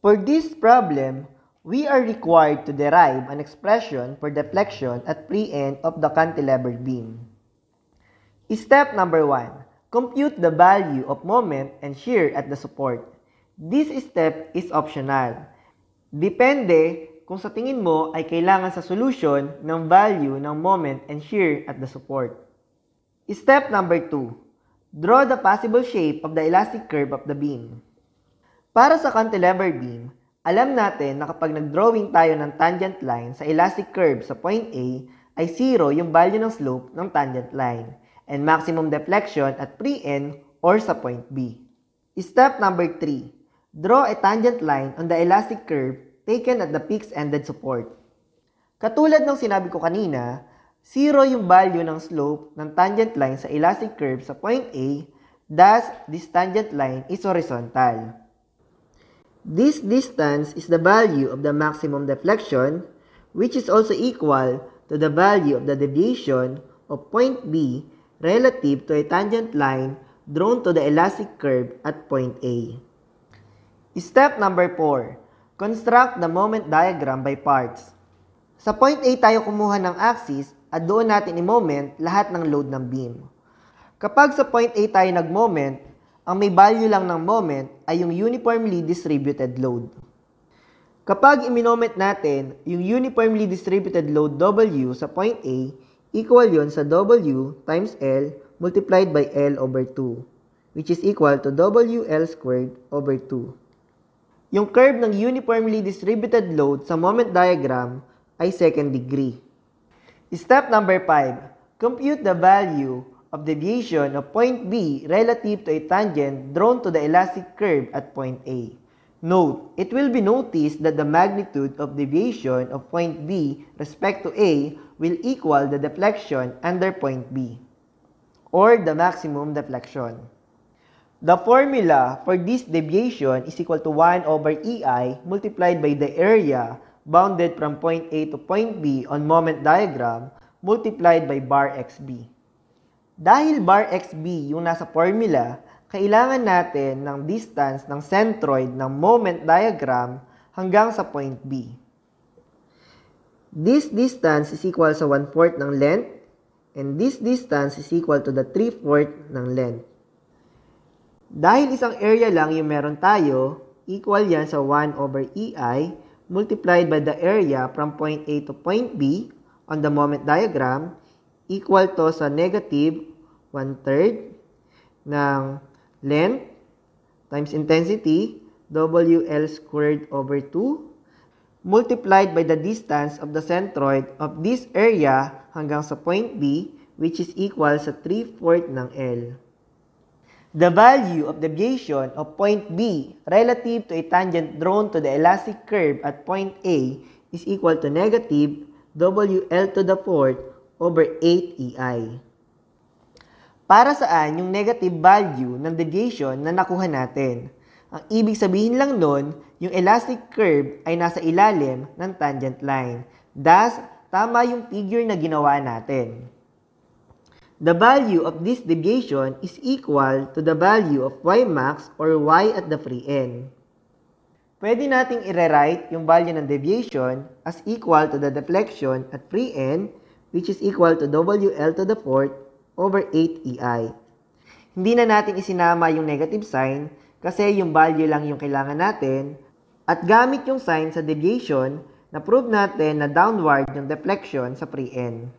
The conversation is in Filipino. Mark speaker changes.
Speaker 1: For this problem, we are required to derive an expression for deflection at pre-end of the cantilever beam. Step number 1. Compute the value of moment and shear at the support. This step is optional. Depende kung sa tingin mo ay kailangan sa solution ng value ng moment and shear at the support. Step number 2. Draw the possible shape of the elastic curve of the beam. Para sa cantilever beam, alam natin na kapag nag-drawing tayo ng tangent line sa elastic curve sa point A, ay 0 yung value ng slope ng tangent line and maximum deflection at pre-end or sa point B. Step number 3. Draw a tangent line on the elastic curve taken at the fixed ended support. Katulad ng sinabi ko kanina, 0 yung value ng slope ng tangent line sa elastic curve sa point A, thus this tangent line is horizontal. This distance is the value of the maximum deflection, which is also equal to the value of the deviation of point B relative to a tangent line drawn to the elastic curve at point A. Step number 4. Construct the moment diagram by parts. Sa point A tayo kumuha ng axis at doon natin i-moment lahat ng load ng beam. Kapag sa point A tayo nag-moment, ang may value lang ng moment ay yung uniformly distributed load. Kapag iminoment natin yung uniformly distributed load W sa point A, equal yon sa W times L multiplied by L over 2, which is equal to WL squared over 2. Yung curve ng uniformly distributed load sa moment diagram ay second degree. Step number 5. Compute the value of deviation of point B relative to a tangent drawn to the elastic curve at point A. Note, it will be noticed that the magnitude of deviation of point B respect to A will equal the deflection under point B, or the maximum deflection. The formula for this deviation is equal to 1 over EI multiplied by the area bounded from point A to point B on moment diagram multiplied by bar XB. Dahil bar XB yung nasa formula, kailangan natin ng distance ng centroid ng moment diagram hanggang sa point B. This distance is equal sa 1 4 ng length and this distance is equal to the 3 4 ng length. Dahil isang area lang yung meron tayo, equal yan sa 1 over EI multiplied by the area from point A to point B on the moment diagram equal to sa negative 1 third ng length times intensity WL squared over 2 multiplied by the distance of the centroid of this area hanggang sa point B which is equal sa 3 4 ng L. The value of deviation of point B relative to a tangent drawn to the elastic curve at point A is equal to negative WL to the fourth over 8EI. Para saan yung negative value ng deviation na nakuha natin? Ang ibig sabihin lang nun, yung elastic curve ay nasa ilalim ng tangent line. Thus, tama yung figure na ginawa natin. The value of this deviation is equal to the value of y max or y at the free end. Pwede nating i-rewrite yung value ng deviation as equal to the deflection at free end which is equal to WL to the fourth over 8EI. Hindi na natin isinama yung negative sign kasi yung value lang yung kailangan natin at gamit yung sign sa deviation na prove natin na downward yung deflection sa end.